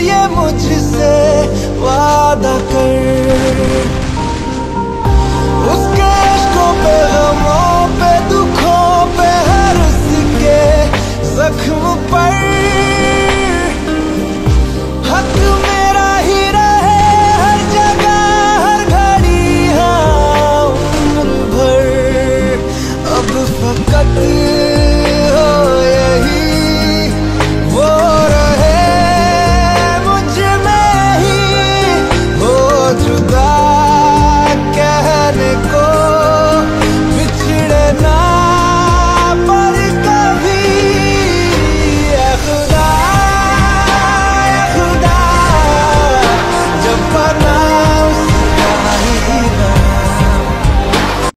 ये मुझसे वादा कर